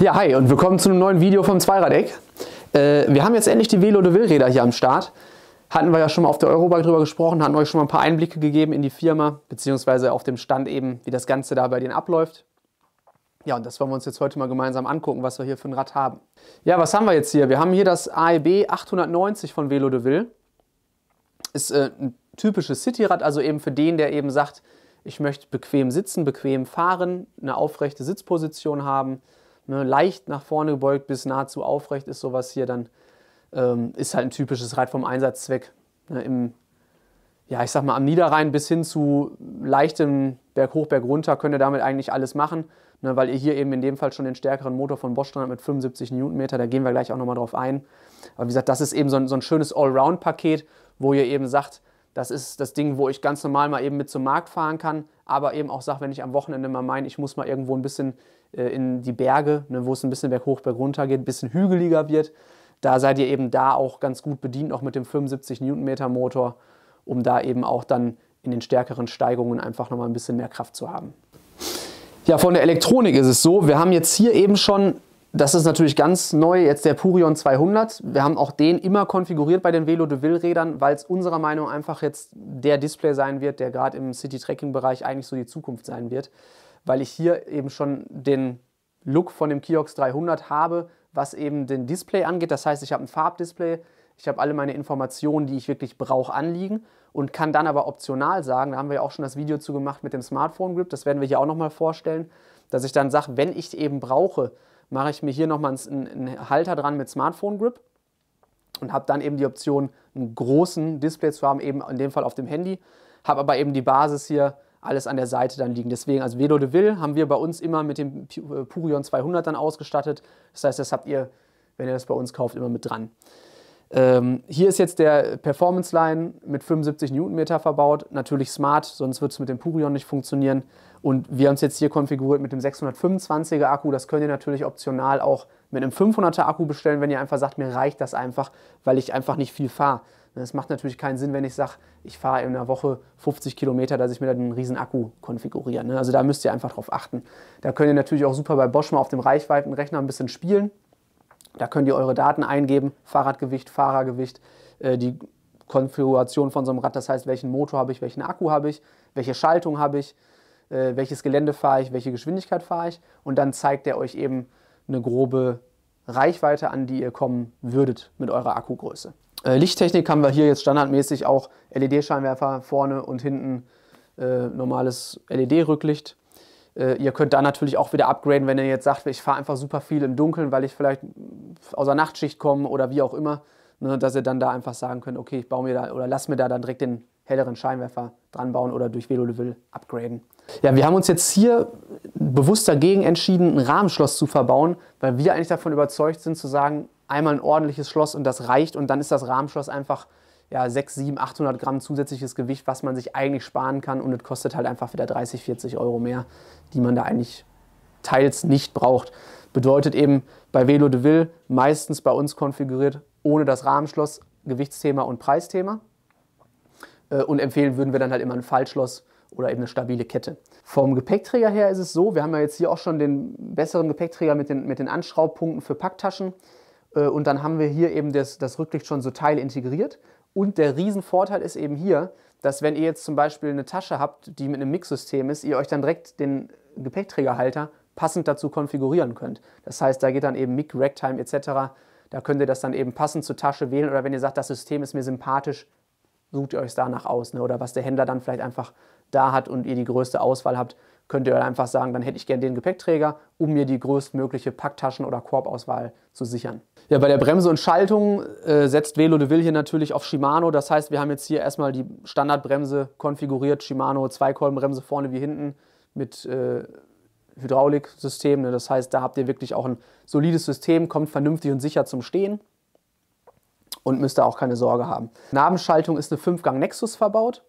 Ja, hi und willkommen zu einem neuen Video vom Zweiradeck. Äh, wir haben jetzt endlich die Velo de Will Räder hier am Start. Hatten wir ja schon mal auf der Eurobike drüber gesprochen, hatten euch schon mal ein paar Einblicke gegeben in die Firma, beziehungsweise auf dem Stand eben, wie das Ganze da bei denen abläuft. Ja, und das wollen wir uns jetzt heute mal gemeinsam angucken, was wir hier für ein Rad haben. Ja, was haben wir jetzt hier? Wir haben hier das AEB 890 von Velo de Will. Ist äh, ein typisches Cityrad, also eben für den, der eben sagt, ich möchte bequem sitzen, bequem fahren, eine aufrechte Sitzposition haben, ne, leicht nach vorne gebeugt bis nahezu aufrecht ist sowas hier, dann ähm, ist halt ein typisches Rad vom Einsatzzweck. Ne, Im, ja, ich sag mal, am Niederrhein bis hin zu leichtem Berg hoch, Berg runter könnt ihr damit eigentlich alles machen, ne, weil ihr hier eben in dem Fall schon den stärkeren Motor von Bosch dran habt mit 75 Newtonmeter, da gehen wir gleich auch nochmal drauf ein. Aber wie gesagt, das ist eben so ein, so ein schönes Allround-Paket, wo ihr eben sagt, das ist das Ding, wo ich ganz normal mal eben mit zum Markt fahren kann, aber eben auch sage, wenn ich am Wochenende mal meine, ich muss mal irgendwo ein bisschen äh, in die Berge, ne, wo es ein bisschen berghoch, bergunter geht, ein bisschen hügeliger wird, da seid ihr eben da auch ganz gut bedient, auch mit dem 75 Newtonmeter Motor, um da eben auch dann in den stärkeren Steigungen einfach nochmal ein bisschen mehr Kraft zu haben. Ja, von der Elektronik ist es so, wir haben jetzt hier eben schon das ist natürlich ganz neu, jetzt der Purion 200. Wir haben auch den immer konfiguriert bei den Velo de Ville Rädern, weil es unserer Meinung nach einfach jetzt der Display sein wird, der gerade im City-Tracking-Bereich eigentlich so die Zukunft sein wird, weil ich hier eben schon den Look von dem Kiox 300 habe, was eben den Display angeht. Das heißt, ich habe ein Farbdisplay, ich habe alle meine Informationen, die ich wirklich brauche, anliegen und kann dann aber optional sagen, da haben wir ja auch schon das Video zu gemacht mit dem Smartphone Grip, das werden wir hier auch nochmal vorstellen, dass ich dann sage, wenn ich eben brauche, mache ich mir hier nochmal einen, einen Halter dran mit Smartphone Grip und habe dann eben die Option, einen großen Display zu haben, eben in dem Fall auf dem Handy, habe aber eben die Basis hier alles an der Seite dann liegen. Deswegen, also Velo de Ville haben wir bei uns immer mit dem äh, Purion 200 dann ausgestattet. Das heißt, das habt ihr, wenn ihr das bei uns kauft, immer mit dran. Ähm, hier ist jetzt der Performance Line mit 75 Newtonmeter verbaut. Natürlich smart, sonst würde es mit dem Purion nicht funktionieren. Und wir haben es jetzt hier konfiguriert mit dem 625er Akku. Das könnt ihr natürlich optional auch mit einem 500er Akku bestellen, wenn ihr einfach sagt, mir reicht das einfach, weil ich einfach nicht viel fahre. Es macht natürlich keinen Sinn, wenn ich sage, ich fahre in einer Woche 50 Kilometer, dass ich mir dann einen riesen Akku konfiguriere. Ne? Also da müsst ihr einfach drauf achten. Da könnt ihr natürlich auch super bei Bosch mal auf dem Reichweitenrechner ein bisschen spielen. Da könnt ihr eure Daten eingeben, Fahrradgewicht, Fahrergewicht, äh, die Konfiguration von so einem Rad, das heißt, welchen Motor habe ich, welchen Akku habe ich, welche Schaltung habe ich, äh, welches Gelände fahre ich, welche Geschwindigkeit fahre ich und dann zeigt er euch eben eine grobe Reichweite an, die ihr kommen würdet mit eurer Akkugröße. Äh, Lichttechnik haben wir hier jetzt standardmäßig auch LED-Scheinwerfer vorne und hinten normales LED-Rücklicht. Äh, ihr könnt da natürlich auch wieder upgraden, wenn ihr jetzt sagt, ich fahre einfach super viel im Dunkeln, weil ich vielleicht aus der Nachtschicht komme oder wie auch immer, ne, dass ihr dann da einfach sagen könnt, okay, ich baue mir da oder lass mir da dann direkt den helleren Scheinwerfer dran bauen oder durch Velo Level upgraden. Ja, wir haben uns jetzt hier bewusst dagegen entschieden, ein Rahmenschloss zu verbauen, weil wir eigentlich davon überzeugt sind zu sagen, einmal ein ordentliches Schloss und das reicht und dann ist das Rahmenschloss einfach ja, 6, 7, 800 Gramm zusätzliches Gewicht, was man sich eigentlich sparen kann und es kostet halt einfach wieder 30, 40 Euro mehr, die man da eigentlich teils nicht braucht. Bedeutet eben bei Velo de Ville meistens bei uns konfiguriert ohne das Rahmenschloss, Gewichtsthema und Preisthema. Äh, und empfehlen würden wir dann halt immer ein Fallschloss oder eben eine stabile Kette. Vom Gepäckträger her ist es so, wir haben ja jetzt hier auch schon den besseren Gepäckträger mit den, mit den Anschraubpunkten für Packtaschen. Äh, und dann haben wir hier eben das, das Rücklicht schon so Teil integriert. Und der Riesenvorteil ist eben hier, dass wenn ihr jetzt zum Beispiel eine Tasche habt, die mit einem Mixsystem ist, ihr euch dann direkt den Gepäckträgerhalter passend dazu konfigurieren könnt. Das heißt, da geht dann eben Mic, Ragtime etc. Da könnt ihr das dann eben passend zur Tasche wählen oder wenn ihr sagt, das System ist mir sympathisch, sucht ihr euch danach aus. Ne? Oder was der Händler dann vielleicht einfach da hat und ihr die größte Auswahl habt, könnt ihr einfach sagen, dann hätte ich gerne den Gepäckträger, um mir die größtmögliche Packtaschen- oder Korbauswahl zu sichern. Ja, bei der Bremse und Schaltung äh, setzt Velo de Ville hier natürlich auf Shimano. Das heißt, wir haben jetzt hier erstmal die Standardbremse konfiguriert. Shimano Zweikolbenbremse vorne wie hinten mit äh, Hydrauliksystem. Ne? Das heißt, da habt ihr wirklich auch ein solides System, kommt vernünftig und sicher zum Stehen und müsst da auch keine Sorge haben. Nabenschaltung ist eine 5-Gang Nexus verbaut.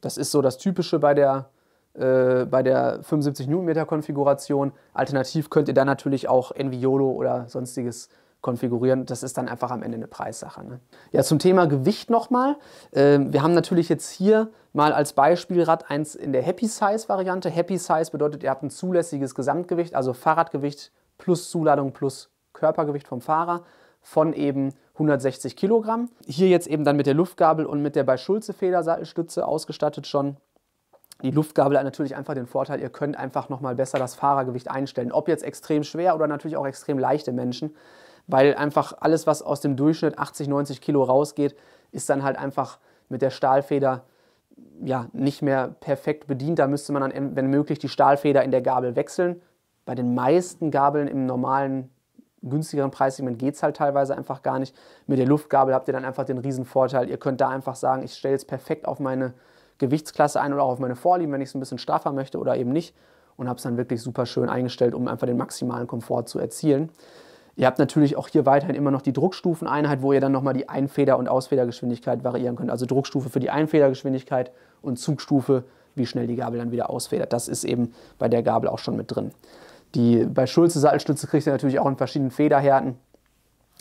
Das ist so das Typische bei der, äh, bei der 75 Newtonmeter Konfiguration. Alternativ könnt ihr dann natürlich auch Enviolo oder sonstiges konfigurieren. Das ist dann einfach am Ende eine Preissache. Ne? Ja, zum Thema Gewicht nochmal. Äh, wir haben natürlich jetzt hier mal als Beispielrad eins in der Happy Size Variante. Happy Size bedeutet, ihr habt ein zulässiges Gesamtgewicht, also Fahrradgewicht plus Zuladung plus Körpergewicht vom Fahrer von eben 160 Kilogramm. Hier jetzt eben dann mit der Luftgabel und mit der bei Schulze Federsattelstütze ausgestattet schon. Die Luftgabel hat natürlich einfach den Vorteil, ihr könnt einfach nochmal besser das Fahrergewicht einstellen. Ob jetzt extrem schwer oder natürlich auch extrem leichte Menschen, weil einfach alles, was aus dem Durchschnitt 80, 90 Kilo rausgeht, ist dann halt einfach mit der Stahlfeder ja, nicht mehr perfekt bedient. Da müsste man dann, wenn möglich, die Stahlfeder in der Gabel wechseln. Bei den meisten Gabeln im normalen, günstigeren Preissegment geht es halt teilweise einfach gar nicht. Mit der Luftgabel habt ihr dann einfach den riesen Vorteil. Ihr könnt da einfach sagen, ich stelle es perfekt auf meine Gewichtsklasse ein oder auch auf meine Vorlieben, wenn ich es ein bisschen straffer möchte oder eben nicht. Und habe es dann wirklich super schön eingestellt, um einfach den maximalen Komfort zu erzielen. Ihr habt natürlich auch hier weiterhin immer noch die Druckstufeneinheit, wo ihr dann nochmal die Einfeder- und Ausfedergeschwindigkeit variieren könnt. Also Druckstufe für die Einfedergeschwindigkeit und Zugstufe, wie schnell die Gabel dann wieder ausfedert. Das ist eben bei der Gabel auch schon mit drin. Die, bei Schulze Sattelstütze kriegt ihr natürlich auch in verschiedenen Federhärten.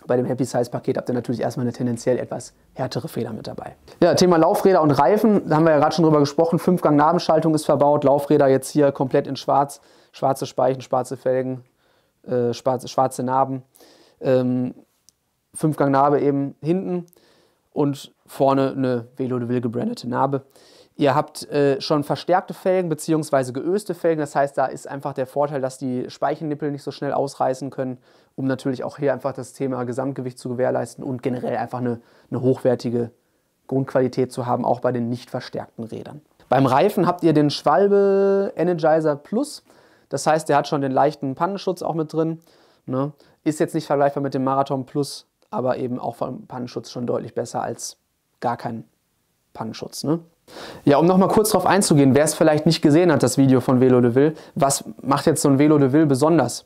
Bei dem Happy Size Paket habt ihr natürlich erstmal eine tendenziell etwas härtere Feder mit dabei. Ja, Thema Laufräder und Reifen, da haben wir ja gerade schon drüber gesprochen. Fünfgang-Nabenschaltung ist verbaut, Laufräder jetzt hier komplett in schwarz, schwarze Speichen, schwarze Felgen, äh, schwarze, schwarze Narben. Ähm, Fünfgang-Narbe eben hinten und vorne eine Velo de Ville gebrandete Narbe. Ihr habt äh, schon verstärkte Felgen bzw. geöste Felgen. Das heißt, da ist einfach der Vorteil, dass die Speichennippel nicht so schnell ausreißen können, um natürlich auch hier einfach das Thema Gesamtgewicht zu gewährleisten und generell einfach eine, eine hochwertige Grundqualität zu haben, auch bei den nicht verstärkten Rädern. Beim Reifen habt ihr den Schwalbe Energizer Plus. Das heißt, der hat schon den leichten Pannenschutz auch mit drin. Ne? Ist jetzt nicht vergleichbar mit dem Marathon Plus, aber eben auch vom Pannenschutz schon deutlich besser als gar kein Pannenschutz. Ne? Ja, um nochmal kurz darauf einzugehen, wer es vielleicht nicht gesehen hat, das Video von Velo de Ville, was macht jetzt so ein Velo de Ville besonders?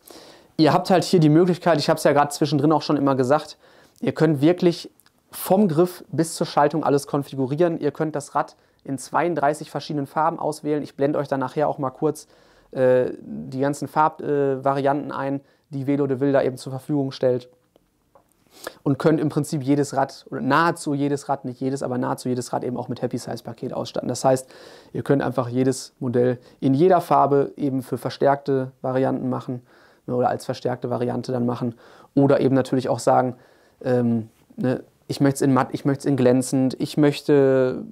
Ihr habt halt hier die Möglichkeit, ich habe es ja gerade zwischendrin auch schon immer gesagt, ihr könnt wirklich vom Griff bis zur Schaltung alles konfigurieren. Ihr könnt das Rad in 32 verschiedenen Farben auswählen. Ich blende euch dann nachher auch mal kurz äh, die ganzen Farbvarianten äh, ein, die Velo de Ville da eben zur Verfügung stellt. Und könnt im Prinzip jedes Rad, oder nahezu jedes Rad, nicht jedes, aber nahezu jedes Rad eben auch mit Happy Size Paket ausstatten. Das heißt, ihr könnt einfach jedes Modell in jeder Farbe eben für verstärkte Varianten machen ne, oder als verstärkte Variante dann machen. Oder eben natürlich auch sagen, ähm, ne, ich möchte es in matt, ich möchte es in glänzend, ich möchte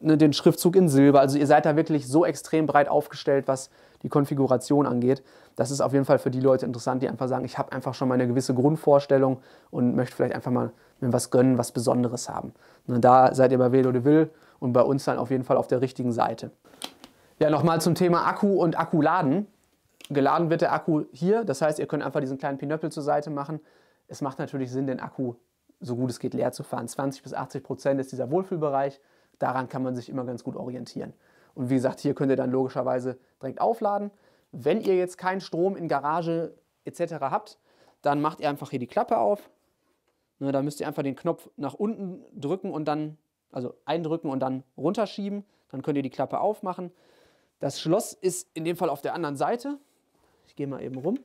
ne, den Schriftzug in Silber. Also ihr seid da wirklich so extrem breit aufgestellt, was die Konfiguration angeht. Das ist auf jeden Fall für die Leute interessant, die einfach sagen, ich habe einfach schon mal eine gewisse Grundvorstellung und möchte vielleicht einfach mal mir was gönnen, was Besonderes haben. Und da seid ihr bei Velo de Ville und bei uns dann auf jeden Fall auf der richtigen Seite. Ja, nochmal zum Thema Akku und Akkuladen. Geladen wird der Akku hier, das heißt, ihr könnt einfach diesen kleinen Pinöppel zur Seite machen. Es macht natürlich Sinn, den Akku so gut es geht leer zu fahren. 20 bis 80 Prozent ist dieser Wohlfühlbereich. Daran kann man sich immer ganz gut orientieren. Und wie gesagt, hier könnt ihr dann logischerweise direkt aufladen. Wenn ihr jetzt keinen Strom in Garage etc. habt, dann macht ihr einfach hier die Klappe auf. Ne, da müsst ihr einfach den Knopf nach unten drücken und dann, also eindrücken und dann runterschieben. Dann könnt ihr die Klappe aufmachen. Das Schloss ist in dem Fall auf der anderen Seite. Ich gehe mal eben rum.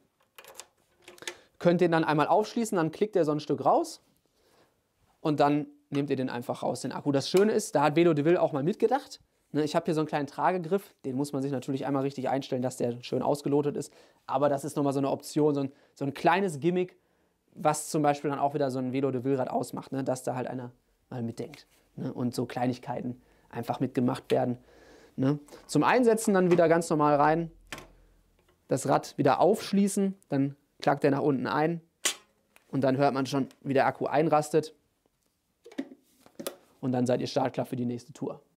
Könnt ihr dann einmal aufschließen, dann klickt ihr so ein Stück raus und dann nehmt ihr den einfach raus, den Akku. Das Schöne ist, da hat Velo de Ville auch mal mitgedacht. Ne, ich habe hier so einen kleinen Tragegriff, den muss man sich natürlich einmal richtig einstellen, dass der schön ausgelotet ist. Aber das ist nochmal so eine Option, so ein, so ein kleines Gimmick, was zum Beispiel dann auch wieder so ein Velo de Villrad ausmacht, ne? dass da halt einer mal mitdenkt ne? und so Kleinigkeiten einfach mitgemacht werden. Ne? Zum Einsetzen dann wieder ganz normal rein, das Rad wieder aufschließen, dann klackt er nach unten ein und dann hört man schon, wie der Akku einrastet und dann seid ihr startklar für die nächste Tour.